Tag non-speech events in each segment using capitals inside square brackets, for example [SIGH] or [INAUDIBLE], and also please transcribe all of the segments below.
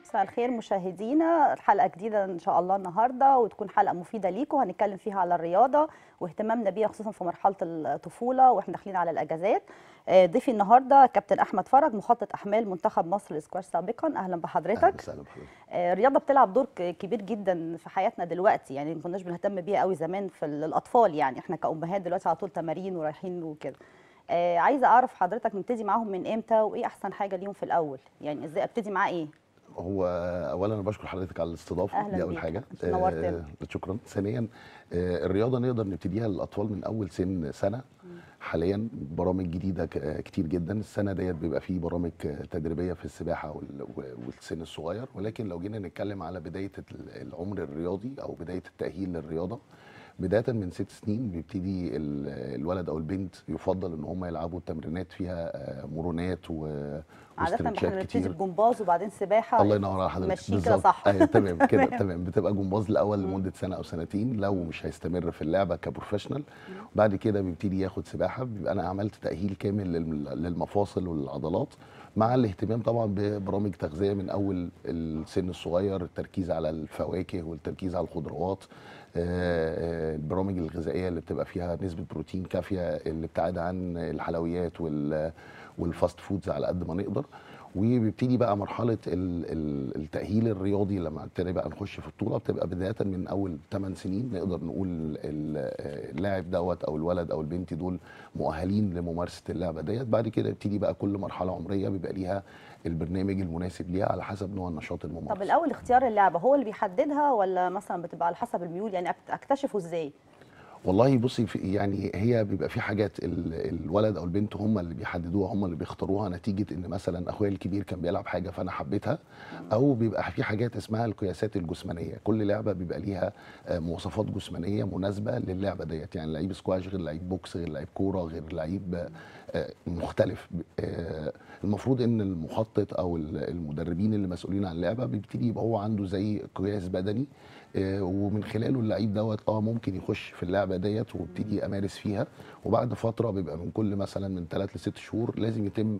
مساء الخير مشاهدينا. حلقة جديدة إن شاء الله النهارده وتكون حلقة مفيدة ليكم. هنتكلم فيها على الرياضة واهتمامنا بيها خصوصا في مرحلة الطفولة وإحنا داخلين على الأجازات. آه، ضيفي النهارده كابتن أحمد فرج مخطط أحمال منتخب مصر للسكواش سابقا. أهلا أهلا بحضرتك وسهلا بحضرتك. آه، الرياضة بتلعب دور كبير جدا في حياتنا دلوقتي يعني ما كناش بنهتم بيها قوي زمان في ال- الأطفال يعني. إحنا كأمهات دلوقتي على طول تمارين ورايحين وكده. آه، عايزة أعرف حضرتك نبتدي معاهم من إمتى وإيه أحسن حاجة ليهم في الأول؟ يعني إزاي أبتدي معاه إيه؟ هو اولا أنا بشكر حضرتك على الاستضافة أهلاً دي أول. حاجة. آه، شكرا. ثانيا آه، الرياضة نقدر نبتديها للأطفال من أول سن سنة. حاليا برامج جديدة كتير جدا. السنة ديت بيبقى فيه برامج تدريبيه في السباحة وال- والسن الصغير. ولكن لو جينا نتكلم على بداية ال- العمر الرياضي أو بداية التأهيل للرياضة بداية من ست سنين بيبتدي ال- الولد أو البنت يفضل إن هم يلعبوا التمرينات فيها آه، مرونات و واستريتشات بنبتدي بجمباز وبعدين سباحة الله ينور على حضرتك. ماشيين [LAUGHS] كده. صح. تمام كده تمام. بتبقى جمباز الأول لمدة سنة أو سنتين لو مش هيستمر في اللعبة ك professional بعد كده بيبتدي ياخد سباحة. بيبقى أنا عملت تأهيل كامل للم- للمفاصل والعضلات مع الاهتمام طبعا ببرامج تغذية من أول السن الصغير التركيز على الفواكه والتركيز على الخضروات. آه، آه، البرامج الغذائية اللي بتبقى فيها نسبة بروتين كافية الابتعاد عن الحلويات وال وال fast foods على قد ما نقدر. وبيبتدي بقى مرحلة ال- ال- التأهيل الرياضي لما نبتدي بقى نخش في البطولة بتبقى بداية من أول 8 سنين نقدر نقول ال- اللاعب دوت أو الولد أو البنت دول مؤهلين لممارسة اللعبة ديت. بعد كده يبتدي بقى كل مرحلة عمرية بيبقى ليها البرنامج المناسب ليها على حسب نوع النشاط الممارس. طب الأول اختيار اللعبة هو اللي بيحددها ولا مثلا بتبقى على حسب الميول؟ يعني أكتشفه إزاي؟ والله بصي في يعني هي بيبقى في حاجات ال- الولد أو البنت هم اللي بيحددوها هم اللي بيختاروها نتيجة إن مثلا أخويا الكبير كان بيلعب حاجة فأنا حبيتها أو بيبقى في حاجات اسمها القياسات الجسمانية. كل لعبة بيبقى ليها آه، مواصفات جسمانية مناسبة للعبة ديت. يعني لعيب سكواش غير لعيب box غير لعيب كورة غير لعيب آه، مختلف. آه، المفروض إن المخطط أو ال- المدربين اللي مسؤولين عن اللعبة بيبتدي يبقى هو عنده زي قياس بدني ومن خلاله اللعيب دوت آه ممكن يخش في اللعبة ديت وابتدي امارس فيها. وبعد فترة بيبقى من كل مثلا من ثلاث لست شهور لازم يتم آه،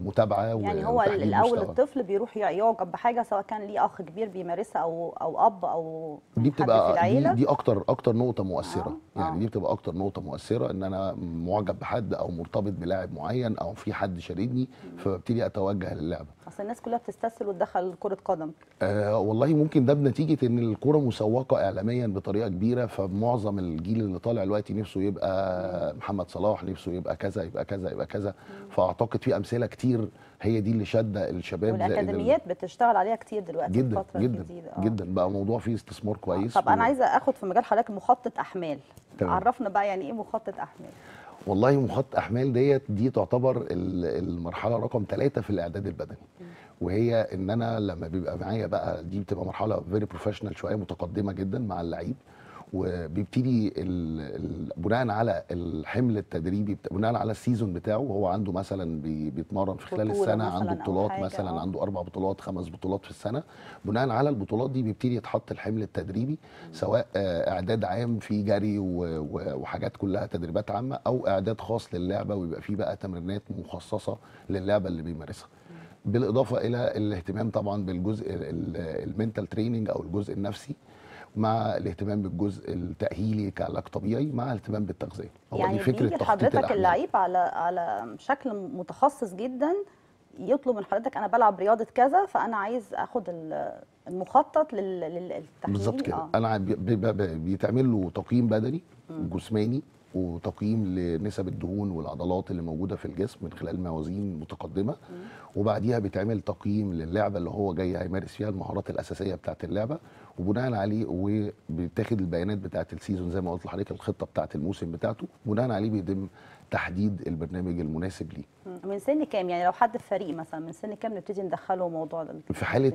متابعة يعني هو الأول. الطفل بيروح يع- يعجب بحاجة سواء كان ليه أخ كبير بيمارسها أو أو أب أو دي حد في بتبقى العيلة. دي, دي أكتر أكتر نقطة مؤثرة. آه، يعني آه. دي بتبقى أكتر نقطة مؤثرة إن أنا معجب بحد أو مرتبط بلاعب معين أو في حد شاركني فببتدي أتوجه للعبة. أصل الناس كلها بتستسهل وتدخل كرة قدم. آه والله ممكن ده بنتيجة إن الكوره مسوقة اعلاميا بطريقة كبيرة فمعظم الجيل اللي طالع دلوقتي نفسه يبقى محمد صلاح نفسه يبقى كذا يبقى كذا يبقى كذا. فأعتقد في أمثلة كتير هي دي اللي شادة الشباب زائد والأكاديميات بتشتغل عليها كتير دلوقتي جدا الفترة جدا الجديده آه. جدا. بقى موضوع فيه استثمار كويس طب أنا و- عايزة أخد في مجال حضرتك مخطط أحمال. تمام. عرفنا بقى يعني إيه مخطط أحمال. والله مخطط أحمال ديت دي تعتبر ال- المرحلة رقم ثلاثة في الإعداد البدني. وهي إن أنا لما بيبقى معايا بقى دي بتبقى مرحلة very professional شوية متقدمة جدا مع اللعيب. وبيبتدي بناء على الحمل التدريبي بناء على ال season بتاعه هو عنده مثلا بي- بيتمرن في خلال السنة مثلاً عنده أو بطولات مثلا آه. عنده أربع بطولات خمس بطولات في السنة. بناء على البطولات دي بيبتدي يتحط الحمل التدريبي سواء آه، إعداد عام في جري وحاجات كلها تدريبات عامة أو إعداد خاص للعبة ويبقى فيه بقى تمرينات مخصصة للعبة اللي بيمارسها. بالإضافة إلى الاهتمام طبعا بالجزء ال mental training أو الجزء النفسي. مع الاهتمام بالجزء التأهيلي كعلاج طبيعي مع الاهتمام بالتغذية هو يعني دي فكرة بيجي حضرتك. اللعيب على على شكل متخصص جدا يطلب من حضرتك أنا بلعب رياضة كذا فأنا عايز أخد ال- المخطط لل- لل- للتحليل بالظبط كده آه. أنا بي- بي- بي- بيتعمل له تقييم بدني وجسماني وتقييم لنسب الدهون والعضلات اللي موجودة في الجسم من خلال موازين متقدمة. وبعديها بيتعمل تقييم للعبة اللي هو جاي هيمارس فيها المهارات الأساسية بتاعه اللعبة وبناء عليه وبيتاخد البيانات بتاعه السيزون زي ما قلت لحضرتك الخطة بتاعه الموسم بتاعته. بناء عليه بيتم تحديد البرنامج المناسب ليه. من سن كام يعني لو حد في فريق مثلا من سن كام نبتدي ندخله موضوع ده في حالة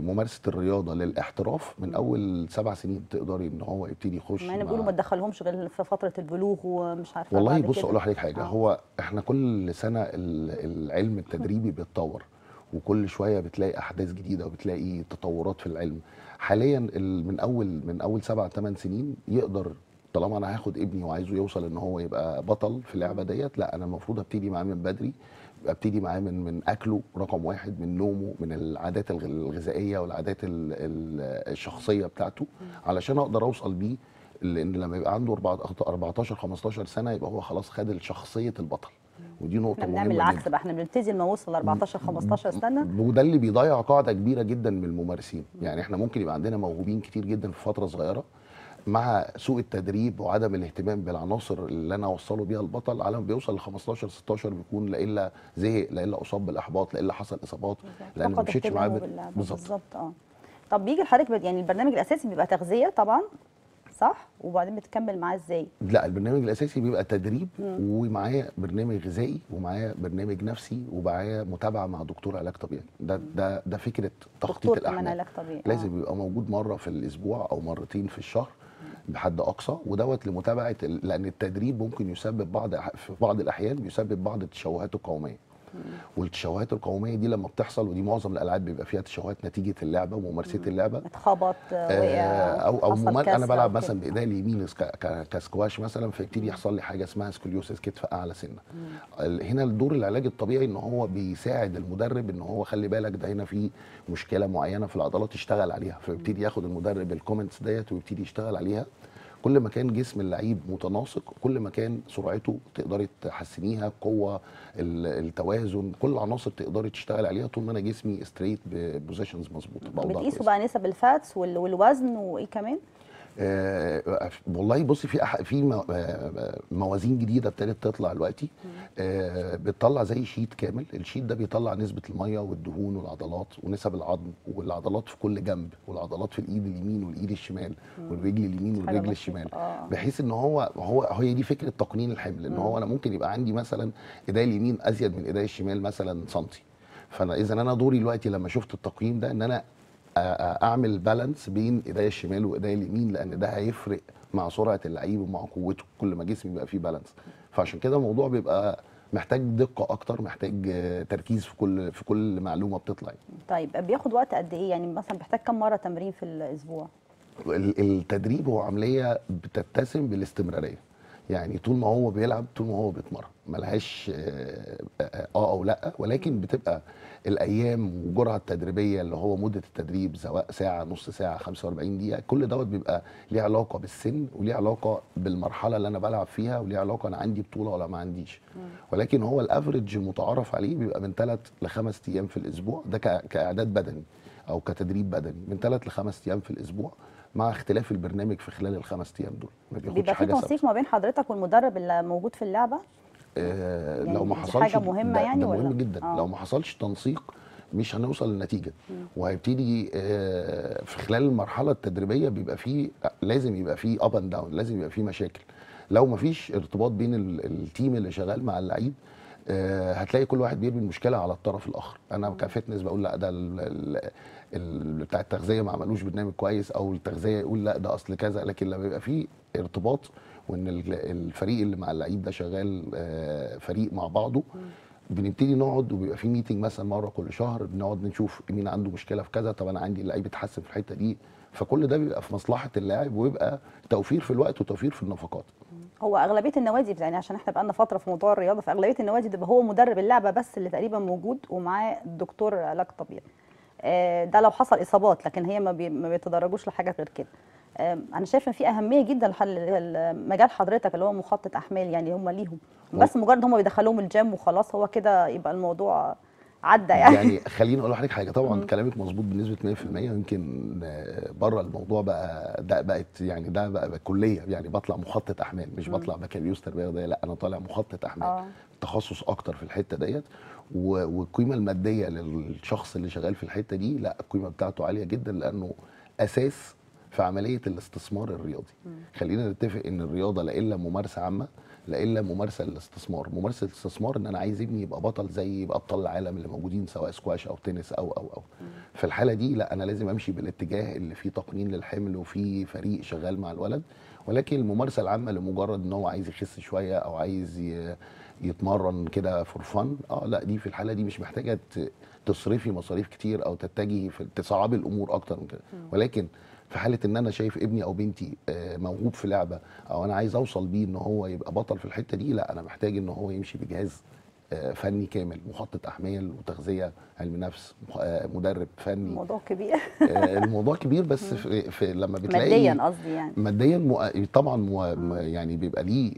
ممارسة الرياضة للاحتراف من أول سبع سنين تقدري إن هو يبتدي يخش مع إن مع- بيقولوا ما تدخلهمش غير في فترة البلوغ ومش عارفة والله بص. أقول لحضرتك حاجة آه. هو إحنا كل سنة ال- العلم التدريبي بيتطور وكل شوية بتلاقي أحداث جديدة وبتلاقي تطورات في العلم حاليا ال- من اول من أول سبع ثمان سنين يقدر طالما أنا هاخد ابني وعايزه يوصل ان هو يبقى بطل في اللعبة ديت لا أنا المفروض ابتدي معاه من بدري ابتدي معاه من من اكله رقم واحد من نومه من العادات الغ- الغذائية والعادات ال- ال- الشخصية بتاعته علشان أقدر اوصل بيه لأن لما يبقى عنده 14 15 سنة يبقى هو خلاص خد شخصية البطل. ودي نقطة إحنا بنعمل العكس بقى إحنا بنبتدي لما نوصل 14 15 سنة. وده اللي بيضيع قاعدة كبيرة جدا من الممارسين. يعني إحنا ممكن يبقى عندنا موهوبين كتير جدا في فترة صغيرة مع سوء التدريب وعدم الاهتمام بالعناصر اللي أنا أوصله بيها البطل على ما بيوصل ل 15 16 بيكون لا إلا زهق لا إلا أصاب بالإحباط لا إلا حصل إصابات لأن ما مشيتش معاه. بالظبط. آه. طب بيجي لحضرتك يعني البرنامج الأساسي بيبقى تغذية طبعا صح؟ وبعدين بتكمل معاه إزاي؟ لا البرنامج الأساسي بيبقى تدريب ومعايا برنامج غذائي ومعايا برنامج نفسي ومعايا متابعة مع دكتور علاج طبيعي. ده ده ده فكرة تخطيط الاحمال علاج طبيعي آه. لازم يبقى موجود مرة في الأسبوع أو مرتين في الشهر. بحد أقصى ودوت لمتابعة لأن التدريب ممكن يسبب بعض في بعض الأحيان بيسبب بعض التشوهات القومية. والتشوهات القوامية دي لما بتحصل ودي معظم الألعاب بيبقى فيها تشوهات نتيجة اللعبة وممارسة اللعبة. اتخبط آه، أو أو. كسر أنا بلعب كده. مثلا بإيديا اليمين كسكواش مثلا فيبتدي يحصل لي حاجة اسمها scoliosis كتف أعلى سنة. هنا الدور العلاج الطبيعي إن هو بيساعد المدرب إن هو خلي بالك ده هنا في مشكلة معينة في العضلات يشتغل عليها فيبتدي ياخد المدرب ال comments ديت ويبتدي يشتغل عليها. كل ما كان جسم اللعيب متناسق كل ما كان سرعته تقدري تحسنيها القوه ال- التوازن كل العناصر تقدري تشتغل عليها طول ما أنا جسمي straight ب positions مظبوطة بتقيسوا. بقى نسب ال fats وال- والوزن وإيه كمان آه والله بصي في أح- في مو- آه، موازين جديدة ابتدت تطلع دلوقتي. آه بتطلع زي sheet كامل. ال sheet ده بيطلع نسبة المية والدهون والعضلات ونسب العظم والعضلات في كل جنب والعضلات في الإيد اليمين والإيد الشمال والرجل اليمين والرجل. الشمال. آه. بحيث إن هو هو هي دي فكرة تقنين الحمل إن هو أنا ممكن يبقى عندي مثلا إيديا اليمين أزيد من إيديا الشمال مثلا سنتي. فأنا اذا أنا دوري دلوقتي لما شفت التقييم ده إن أنا أعمل بالانس بين إيديا الشمال وإيديا اليمين لأن ده هيفرق مع سرعة اللعيب ومع قوته. كل ما جسمي يبقى فيه بالانس فعشان كده الموضوع بيبقى محتاج دقة أكتر محتاج تركيز في كل في كل معلومة بتطلع. طيب بياخد وقت قد إيه؟ يعني مثلا بيحتاج كم مرة تمرين في الأسبوع؟ ال- التدريب هو عمليه بتتسم بالاستمرارية. يعني طول ما هو بيلعب طول ما هو بيتمرن. ملهاش آه آه آه أو لأ. ولكن بتبقى الأيام والجرعه التدريبيه اللي هو مدة التدريب سواء ساعة نص ساعة 45 دقيقة كل دوت بيبقى ليه علاقة بالسن وليه علاقة بالمرحلة اللي أنا بلعب فيها وليه علاقة أنا عندي بطولة ولا ما عنديش. ولكن هو الافرج المتعارف عليه بيبقى من ثلاث لخمس أيام في الأسبوع. ده كإعداد بدني أو كتدريب بدني. من ثلاث لخمس أيام في الأسبوع. مع اختلاف البرنامج في خلال الخمس أيام دول. ما بياخدش بيبقى في حاجة تنسيق ما بين حضرتك والمدرب اللي موجود في اللعبة؟ آه يعني لو ما حصلش حاجة مهمة ده, يعني ده ولا؟ مهم جدا. آه. لو ما حصلش تنسيق مش هنوصل لنتيجه وهيبتدي آه في خلال المرحلة التدريبية بيبقى فيه لازم يبقى فيه up and down لازم يبقى فيه مشاكل. لو ما فيش ارتباط بين ال- ال team اللي شغال مع اللعيب آه، هتلاقي كل واحد بيرمي المشكلة على الطرف الآخر. أنا ك fitness بقول لا ده بتاع التغذية ما عملوش برنامج كويس أو التغذية يقول لا ده أصل كذا. لكن لما يبقى في ارتباط وإن ال- الفريق اللي مع اللعيب ده شغال آه، فريق مع بعضه بنبتدي نقعد وبيبقى في ميتنج مثلا مرة كل شهر بنقعد نشوف مين عنده مشكلة في كذا. طب أنا عندي اللعيب اتحسن في الحتة دي. فكل ده بيبقى في مصلحة اللاعب ويبقى توفير في الوقت وتوفير في النفقات. هو أغلبية النوادي يعني عشان إحنا بقالنا فترة في موضوع الرياضة فأغلبية النوادي بتبقى هو مدرب اللعبة بس اللي تقريبا موجود ومعاه دكتور علاج طبيعي. آه، ده لو حصل إصابات لكن هي ما, بي ما بيتدرجوش لحاجة غير كده. أنا شايفه إن في أهمية جدا لحل- مجال حضرتك اللي هو مخطط أحمال يعني هم ليهم. بس مجرد هم بيدخلوهم الجيم وخلاص هو كده يبقى الموضوع عدى يعني, يعني خليني أقول لحضرتك حاجة. طبعا كلامك مظبوط بنسبة 100% يمكن بره الموضوع بقى ده بقت يعني ده بقى, بقى كلية. يعني بطلع مخطط أحمال مش بطلع بكالوريوس تربية رياضيه لا أنا طالع مخطط أحمال. آه. تخصص أكتر في الحتة ديت. والقيمة المادية للشخص اللي شغال في الحتة دي لا القيمة بتاعته عالية جدا لأنه أساس في عملية الاستثمار الرياضي. خلينا نتفق إن الرياضة لا إلا ممارسة عامة. لا إلا ممارسة للاستثمار ممارسة الاستثمار إن أنا عايز ابني يبقى بطل زي أبطال العالم اللي موجودين سواء سكواش أو تنس أو أو أو. في الحالة دي لا أنا لازم أمشي بالاتجاه اللي فيه تقنين للحمل وفيه فريق شغال مع الولد. ولكن الممارسة العامة لمجرد إن هو عايز يخس شوية أو عايز يتمرن كده فور فن آه لا دي في الحالة دي مش محتاجة تصرفي مصاريف كتير أو تتجهي في تصعبي الأمور أكتر من كده. ولكن في حالة إن أنا شايف ابني أو بنتي آه، موهوب في لعبة أو أنا عايز أوصل بيه إن هو يبقى بطل في الحتة دي لا أنا محتاج إن هو يمشي بجهاز آه، فني كامل مخطط أحمال وتغذية علم نفس آه، مدرب فني. موضوع كبير. الموضوع كبير بس في, في لما بتلاقي ماديا قصدي يعني. ماديا. طبعا يعني بيبقى ليه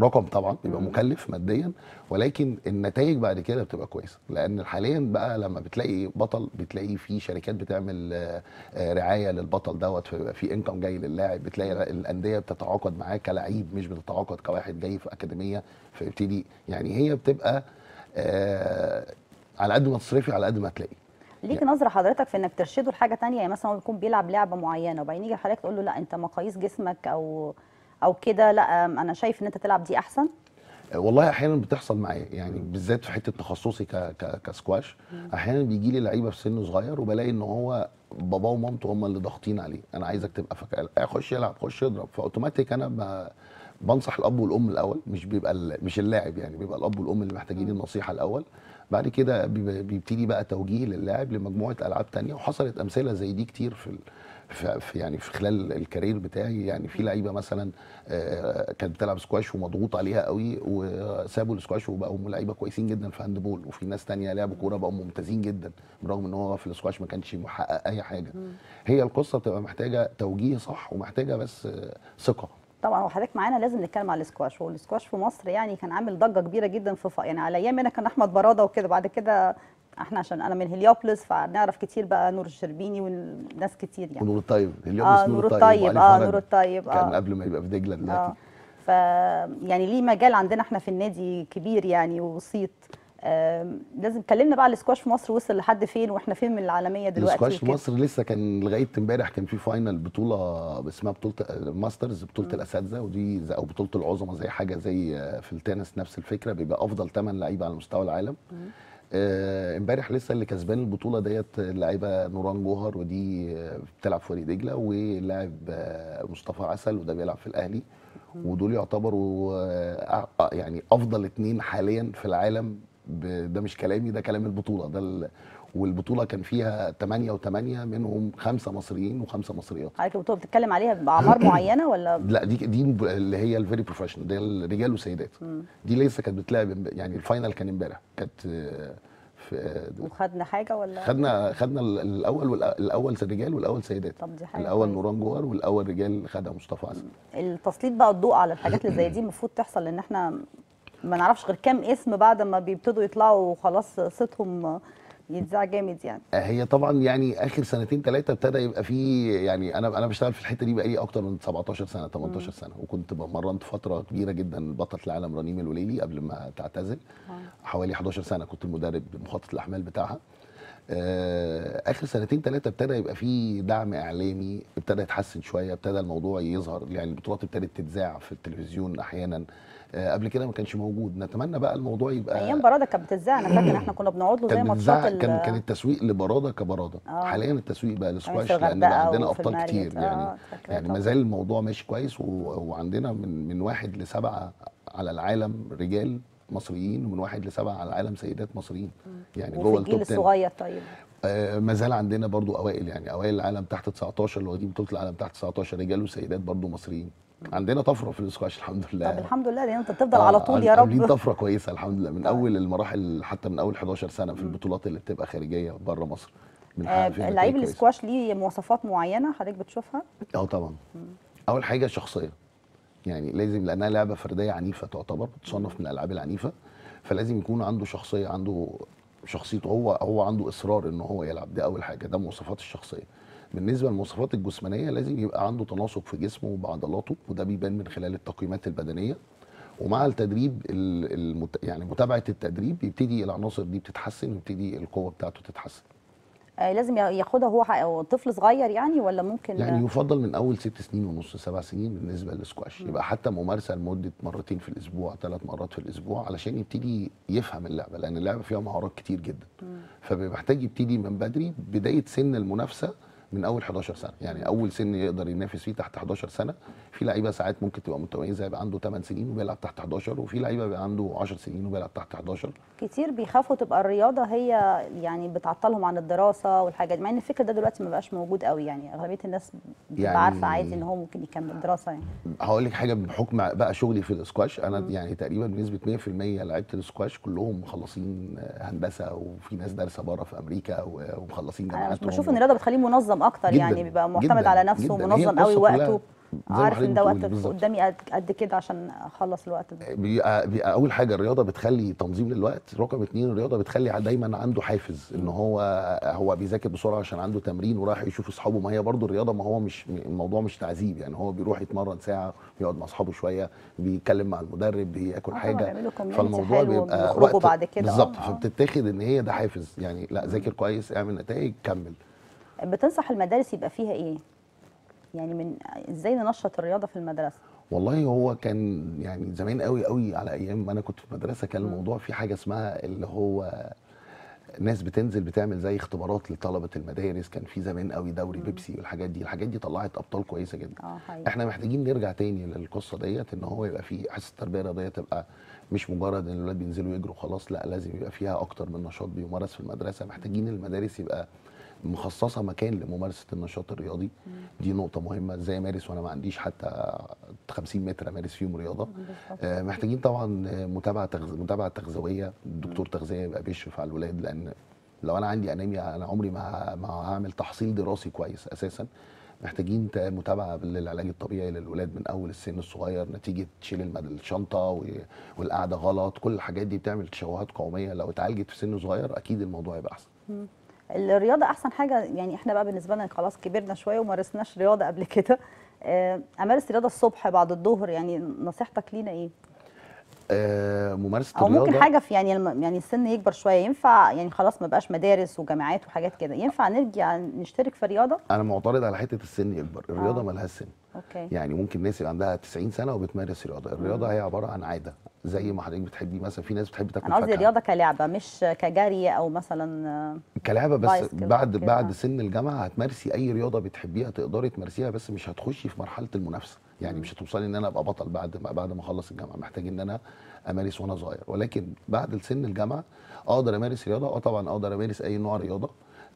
رقم طبعا بيبقى. مكلف ماديا ولكن النتائج بعد كده بتبقى كويسة. لأن حاليا بقى لما بتلاقي بطل بتلاقي في شركات بتعمل آه، آه، رعاية للبطل دوت فبيبقى في انكم جاي للاعب بتلاقي الأندية بتتعاقد معاه كلعيب مش بتتعاقد كواحد جاي في أكاديمية فيبتدي يعني هي بتبقى آه، على قد ما تصرفي على قد ما تلاقي. ليك نظرة حضرتك في إنك ترشده لحاجة تانية؟ يعني مثلا هو بيكون بيلعب لعبة معينة وبعدين يجي حضرتك تقول له لا أنت مقاييس جسمك أو أو كده لأ أنا شايف إن أنت تلعب دي أحسن. والله أحيانا بتحصل معايا يعني بالذات في حتة تخصصي ك ك كسكواش. أحيانا بيجي لي لعيبة في سن صغير وبلاقي إن هو باباه ومامته هم اللي ضاغطين عليه. أنا عايزك تبقى فك... خش يلعب خش يضرب. فأوتوماتيك أنا ب... بنصح الأب والأم الأول مش بيبقى. مش اللاعب يعني بيبقى الأب والأم اللي محتاجين النصيحة الأول. بعد كده بيب- بيبتدي بقى توجيه للاعب لمجموعة ألعاب تانية. وحصلت أمثلة زي دي كتير في. في يعني في خلال ال career بتاعي. يعني في لعيبة مثلا كانت بتلعب سكواش ومضغوط عليها قوي وسابوا السكواش وبقوا لعيبة كويسين جدا في handball وفي ناس تانية لعبوا كورة بقوا ممتازين جدا برغم إن هو في السكواش ما كانش محقق أي حاجة. هي القصة بتبقى محتاجة توجيه صح ومحتاجة بس ثقة. طبعا وحضرتك معانا لازم نتكلم على السكواش والسكواش في مصر يعني كان عامل ضجة كبيرة جدا في. يعني على أيام أنا كان أحمد برادة وكده بعد كده إحنا عشان أنا من هليوبلس فنعرف كتير بقى نور الشربيني وناس كتير يعني ونور الطيب آه اسمه نور الطيب آه. نور الطيب كان آه قبل ما يبقى في دجلة آه دلوقتي ف يعني ليه مجال عندنا إحنا في النادي كبير يعني وصيت آم، لازم اتكلمنا بقى على السكواش في مصر وصل لحد فين وإحنا فين من العالمية دلوقتي السكواش في. مصر لسه كان لغاية امبارح كان في final بطولة اسمها بطولة Masters بطولة الأساتذة ودي أو بطولة العظمى زي حاجة زي آه، في التنس نفس الفكرة بيبقى أفضل 8 لعيبة على مستوى العالم. آه، امبارح لسه اللي كسبان البطولة ديت اللعيبة نوران جوهر ودي آه، بتلعب في وادي دجلة واللاعب آه، مصطفى عسل وده بيلعب في الأهلي. ودول يعتبروا يعني أفضل اتنين حاليا في العالم ده مش كلامي ده كلام البطولة. ده ال- والبطولة كان فيها 8 و8 منهم خمسة مصريين وخمسة مصريات. حضرتك البطوله بتتكلم عليها بأعمار [CLEARS THROAT] معينة ولا؟ لا دي دي اللي هي ال very professional دي الرجال والسيدات دي لسه كانت بتلعب يعني ال final كان امبارح. كانت في وخدنا حاجة ولا؟ خدنا خدنا ال- الأول الأول رجال والأول سيدات. طب دي حاجة الأول. نوران جوهر والأول رجال خدها مصطفى عسل التسليط بقى الضوء على الحاجات اللي زي دي المفروض تحصل لأن إحنا ما نعرفش غير كام اسم بعد ما بيبتدوا يطلعوا وخلاص صيتهم يتذاع جامد يعني. هي طبعا يعني آخر سنتين ثلاثة ابتدى يبقى في يعني أنا أنا بشتغل في الحتة دي بقالي أكتر من 17 سنة 18 سنة وكنت مرنت فترة كبيرة جدا بطله العالم رنيم الوليلي قبل ما تعتزل. حوالي 11 سنة كنت المدرب مخطط الأحمال بتاعها. آه، آخر سنتين ثلاثة ابتدى يبقى في دعم إعلامي ابتدى يتحسن شوية ابتدى الموضوع يظهر يعني البطولات ابتدت تتذاع في التلفزيون أحيانا. قبل كده ما كانش موجود. نتمنى بقى الموضوع يبقى أيام برادة كانت بتتذاع. أنا فاكر إحنا كنا بنقعد له زي ماتشات ال- كان كان التسويق لبرادة كبرادة. آه. حاليا التسويق بقى للسكواش لأن بقى عندنا أبطال. كتير يعني. آه، يعني طبعا. ما زال الموضوع ماشي كويس و... وعندنا من من واحد لسبعة على العالم رجال مصريين ومن واحد لسبعة على العالم سيدات مصريين. يعني جوه الجيل ال top 10 الصغير طيب. آه ما زال عندنا برضو أوائل يعني أوائل العالم تحت 19 اللي واخدين بطوله العالم تحت 19 رجال وسيدات برضو مصريين. عندنا طفرة في السكواش الحمد لله. طب الحمد لله لأن أنت تفضل آه، على طول يا عاملين رب. طفرة كويسة الحمد لله. من أول المراحل حتى من أول 11 سنة في البطولات اللي بتبقى خارجية بره مصر. بنحقق آه، لعيب كويسة. السكواش ليه مواصفات معينة حضرتك بتشوفها؟ آه طبعا. أول حاجة شخصية. يعني لازم لأنها لعبة فردية عنيفة تعتبر تصنف من الألعاب العنيفة. فلازم يكون عنده شخصية عنده شخصيته هو هو عنده إصرار إن هو يلعب. دي أول حاجة ده مواصفات الشخصية. بالنسبة للمواصفات الجسمانية لازم يبقى عنده تناسق في جسمه وبعضلاته وده بيبان من خلال التقييمات البدنية. ومع التدريب ال- المت... يعني متابعة التدريب بيبتدي العناصر دي بتتحسن ويبتدي القوة بتاعته تتحسن. آه، لازم ياخدها هو طفل صغير يعني ولا ممكن؟ يعني يفضل من أول ست سنين ونص سبع سنين بالنسبة للسكواش. يبقى حتى ممارسة لمدة مرتين في الأسبوع ثلاث مرات في الأسبوع علشان يبتدي يفهم اللعبة لأن اللعبة فيها مهارات كتير جدا. فبيبقى محتاج يبتدي من بدري بداية سن المنافسة من أول 11 سنة. يعني أول سن يقدر ينافس فيه تحت 11 سنة. في لعيبة ساعات ممكن تبقى متميزة يبقى عنده 8 سنين وبيلعب تحت 11 وفي لعيبة بيبقى عنده 10 سنين وبيلعب تحت 11 كتير بيخافوا تبقى الرياضة هي يعني بتعطلهم عن الدراسة والحاجات دي مع إن الفكر ده دلوقتي ما بقاش موجود قوي. يعني أغلبية الناس بتبقى يعني- عارفة عادي إن هو ممكن يكمل دراسة يعني. هقول لك حاجة بحكم بقى شغلي في الاسكواش أنا يعني تقريبا بنسبة 100% لعيبة الاسكواش كلهم مخلصين هندسة وفي ناس دارسة بره في أمريكا ومخلصين أنا جامعات بشوف إن الرياضة بتخليه منظم أكتر جداً، يعني بيبقى معتمد على نفسه ومنظم قوي وقته. عارف إن ده وقت. قدامي قد, كده عشان أخلص الوقت ده. بيبقى, بيبقى أول حاجة الرياضة بتخلي تنظيم للوقت رقم اتنين الرياضة بتخلي دايما عنده حافز إن هو هو بيذاكر بسرعة عشان عنده تمرين ورايح يشوف أصحابه. ما هي برضو الرياضة ما هو مش الموضوع مش تعذيب يعني هو بيروح يتمرن ساعة بيقعد مع أصحابه شوية بيتكلم مع المدرب بياكل طبعاً حاجة. فالموضوع بيبقى وقت بعد كده، بالظبط. آه. فبتتاخد إن هي ده حافز يعني لأ ذاكر كويس اعمل نتائج كمل. بتنصح المدارس يبقى فيها إيه؟ يعني من إزاي ننشط الرياضة في المدرسة؟ والله هو كان يعني زمان قوي قوي على أيام ما أنا كنت في المدرسة كان الموضوع في حاجة اسمها اللي هو ناس بتنزل بتعمل زي اختبارات لطلبة المدارس كان في زمان قوي دوري بيبسي والحاجات دي الحاجات دي طلعت أبطال كويسة جدا. آه حقيقي. إحنا محتاجين نرجع تاني للقصة ديت إن هو يبقى في حصة التربية الرياضية تبقى مش مجرد إن الولاد بينزلوا يجروا خلاص لأ لازم يبقى فيها أكتر من نشاط بيمارس في المدرسة. محتاجين المدارس يبقى مخصصة مكان لممارسة النشاط الرياضي. دي نقطة مهمة. إزاي امارس وأنا ما عنديش حتى 50 متر امارس فيهم رياضة. آه، محتاجين طبعا متابعة تغز... متابعة تغذوية. دكتور تغذية يبقى بيشرف على الولاد لأن لو أنا عندي أنيميا أنا عمري ما ما هعمل تحصيل دراسي كويس أساسا. محتاجين متابعة للعلاج الطبيعي للولاد من أول السن الصغير نتيجة تشيل الشنطة والقعدة غلط. كل الحاجات دي بتعمل تشوهات قومية. لو اتعالجت في سن صغير أكيد الموضوع يبقى أحسن. الرياضة أحسن حاجة يعني إحنا بقى بالنسبة لنا خلاص كبرنا شوية ومارسناش رياضة قبل كده. آه، أمارس رياضة الصبح بعد الظهر يعني نصيحتك لينا إيه؟ آه ممارسة أو الرياضة. ممكن حاجة في يعني يعني السن يكبر شوية. ينفع يعني خلاص ما بقاش مدارس وجامعات وحاجات كده. ينفع نرجع نشترك في رياضه أنا معترض على حتة السن يكبر. الرياضة آه. ملهاش سن. أوكي. يعني ممكن ناس يبقى عندها 90 سنة وبتمارس رياضة. الرياضة هي عبارة عن عادة. زي ما حضرتك بتحبي مثلا في ناس بتحب تاكل أنا قصدي فاكهة. رياضه كلعبة مش كجري أو مثلا آه، كلعبة بس بعد كده. بعد سن الجامعة هتمارسي أي رياضة بتحبيها تقدري تمارسيها بس مش هتخشي في مرحلة المنافسة. يعني مش هتوصلي إن أنا أبقى بطل بعد ما بعد ما أخلص الجامعة. محتاج إن أنا أمارس وأنا صغير. ولكن بعد سن الجامعة أقدر أمارس رياضة. آه طبعا أقدر أمارس أي نوع رياضة.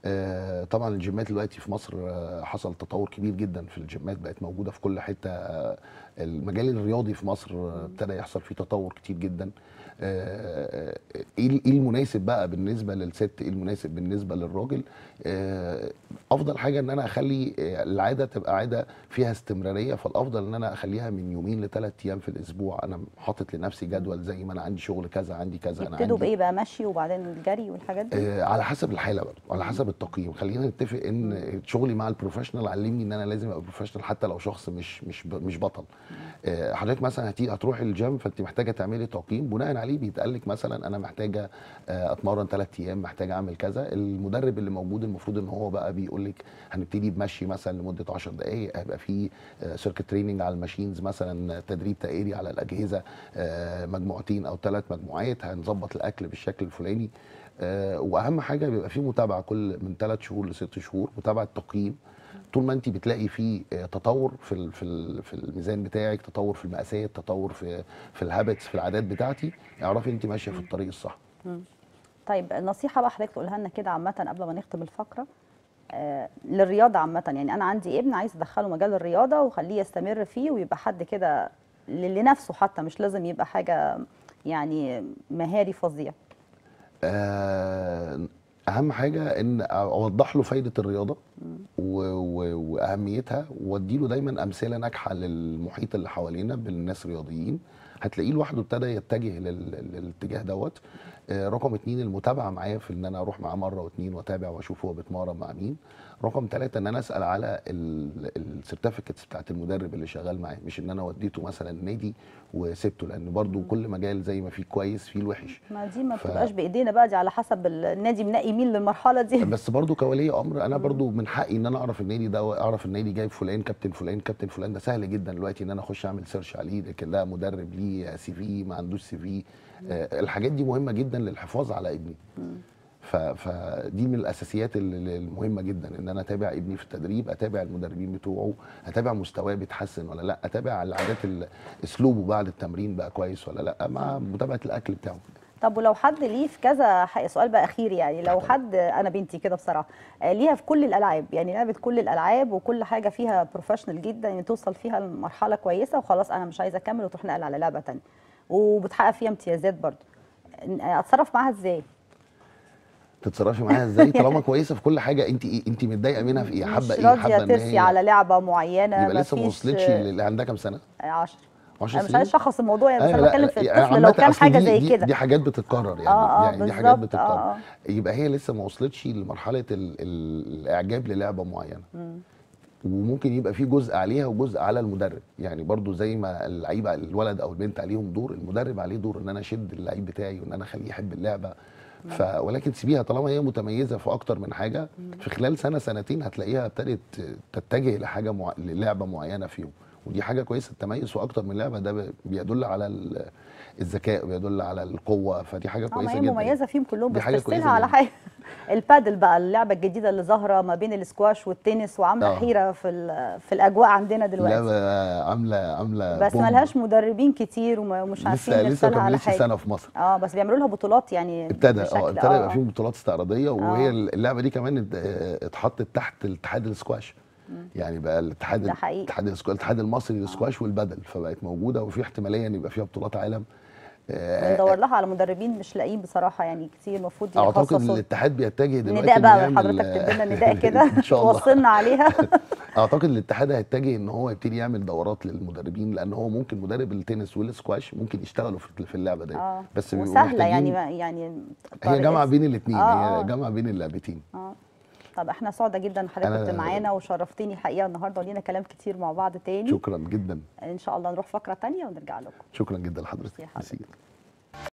آه طبعا الجيمات دلوقتي في مصر آه حصل تطور كبير جدا في الجيمات بقت موجودة في كل حتة. آه المجال الرياضي في مصر آه، ابتدى يحصل فيه تطور كتير جدا. آه، آه، إيه إيه المناسب بقى بالنسبة للست إيه المناسب بالنسبة للراجل؟ آه، أفضل حاجة إن أنا أخلي آه، العادة تبقى عادة فيها استمرارية فالأفضل إن أنا أخليها من يومين لثلاث أيام في الأسبوع. أنا حاطط لنفسي جدول زي ما أنا عندي شغل كذا عندي كذا أنا عندي بإيه بقى؟ مشي وبعدين الجري والحاجات دي؟ آه، على حسب الحالة برضه على حسب التقييم. خلينا نتفق إن شغلي مع ال professional علمني إن أنا لازم أبقى professional حتى لو شخص مش مش مش بطل. آه، حضرتك مثلا هتي هتروحي الجيم فانت محتاجة تعملي تقييم. بناء عليه بيتقال لك مثلا أنا محتاجة آه، أتمرن ثلاث أيام محتاجة أعمل كذا. المدرب اللي موجود المفروض إن هو بقى بيقول لك هنبتدي بمشي مثلا لمدة 10 دقائق هيبقى في circuit training على ال machines مثلا تدريب دائري على الأجهزة آه، مجموعتين أو ثلاث مجموعات هنظبط الأكل بالشكل الفلاني آه، وأهم حاجة بيبقى في متابعة كل من ثلاث شهور لست شهور متابعة تقييم طول ما انت بتلاقي في آه، تطور في في الميزان بتاعك تطور في المقاسات تطور في في الهابتس في العادات بتاعتي اعرفي انت ماشية في الطريق الصح. طيب النصيحه بقى حضرتك تقولها لنا كده عامة قبل ما نختم الفقرة. آه للرياضة عامة يعني أنا عندي ابن عايز ادخله مجال الرياضة وخليه يستمر فيه ويبقى حد كده لنفسه حتى مش لازم يبقى حاجة يعني مهاري فظيع. آه، أهم حاجة إن أوضح له فايدة الرياضة و- و- وأهميتها وادي له دايما أمثلة ناجحة للمحيط اللي حوالينا بالناس رياضيين. هتلاقيه لوحده ابتدى يتجه لل- للاتجاه دوت. رقم اتنين المتابعة معاه في إن أنا أروح معاه مرة واتنين وأتابع وأشوف هو بيتمرن مع مين. رقم ثلاثة إن أنا أسأل على السيرتيفيكتس بتاعت المدرب اللي شغال معاه مش إن أنا وديته مثلا نادي وسبته لأن برضو كل مجال زي ما فيه كويس فيه الوحش. ما دي ما ف- بتبقاش بإيدينا بقى دي على حسب النادي منقي مين للمرحلة دي. بس برضو كولي أمر أنا برضو من حقي إن أنا أعرف النادي ده أعرف النادي جايب فلان كابتن فلان كابتن فلان ده سهل جدا دلوقتي إن أنا أخش أعمل search عليه لكن ده مدرب ليه CV ما عندوش CV آه الحاجات دي مهمة جدا للحفاظ على ابني. ف- فدي من الأساسيات ال- ال- المهمة جدا إن أنا أتابع ابني في التدريب أتابع المدربين بتوعه أتابع مستواه بيتحسن ولا لأ أتابع العادات ال- أسلوبه بعد التمرين بقى كويس ولا لأ مع متابعة الأكل بتاعه. طب ولو حد ليه في كذا سؤال بقى أخير يعني لو حد أنا بنتي كده بصراحة آه، ليها في كل الألعاب يعني لعبت كل الألعاب وكل حاجة فيها بروفيشنال جدا يعني توصل فيها لمرحلة كويسة وخلاص أنا مش عايزة أكمل وتروح نقل على لعبة تانية. وبتحقق فيها امتيازات برضو اتصرف معاها إزاي؟ تتصرفي معاها إزاي؟ [LAUGHS] طالما كويسة في كل حاجة انت إيه انت متضايقة منها في إيه؟ مش حابة إيه؟ حابة إن هي على لعبة معينة يبقى لسه ما وصلتش اللي عندها كام سنة؟ 10 10 أنا مش سنين؟ عايز أشخص الموضوع يعني بس أيوة أنا بتكلم في يعني الطفل لو كان حاجة زي كده. دي حاجات بتتكرر يعني آه، آه، يعني دي حاجات بالظبط، آه، بتتكرر. آه. يبقى هي لسه ما وصلتش لمرحلة ال ال الإعجاب للعبة معينة. وممكن يبقى في جزء عليها وجزء على المدرب. يعني برضو زي ما اللعيب الولد أو البنت عليهم دور المدرب عليه دور إن أنا أشد اللعيب بتاعي وإن أنا أخليه يحب اللعبة. ف ولكن سيبيها طالما هي متميزة في أكتر من حاجة في خلال سنة سنتين هتلاقيها ابتدت تتجه لحاجه مع... للعبة معينة فيهم. ودي حاجة كويسة التميز في أكتر من لعبة ده بيدل على ال- الذكاء بيدل على القوة فدي حاجة ما كويسة جدا مميزة فيهم كلهم بس ترسلها على. حاجة [LAUGHS] البادل بقى اللعبة الجديدة اللي ظاهرة ما بين الاسكواش والتنس وعاملة آه. حيرة في في الأجواء عندنا دلوقتي لعبه عاملة عاملة بس بوم. ملهاش مدربين كتير ومش عارفين لسه لسه ما كملتش سنة في مصر آه بس بيعملوا لها بطولات يعني ابتدى آه ابتدى يبقى في بطولات استعراضية وهي آه. اللعبة دي كمان ات- اتحطت تحت الاتحاد السكواش يعني بقى الاتحاد. الاتحاد الاتحاد المصري للسكواش والبادل فبقت موجودة وفي احتمالية إن يبقى فيها بطولات عالم. آه، بندور لها على مدربين مش لاقيين بصراحة يعني كتير المفروض أعتقد يخصصوا الاتحاد بيتجه دلوقتي نداء بقى حضرتك تدي لنا نداء [LAUGHS] كده إن شاء الله. توصلنا عليها. [LAUGHS] أعتقد الاتحاد هيتجه إن هو يبتدي يعمل دورات للمدربين لأن هو ممكن مدرب التنس والسكواش ممكن يشتغلوا في اللعبة دي آه. بس وسهلة يعني يعني هي جامعة بين الاثنين آه، آه. هي جامعة بين اللعبتين. آه. طب إحنا سعداء جدا حضرتك كنت معانا وشرفتني الحقيقة النهارده ولينا كلام كتير مع بعض تاني. شكرا جدا. إن شاء الله نروح فقرة تانية ونرجع لكم. شكرا جدا لحضرتك.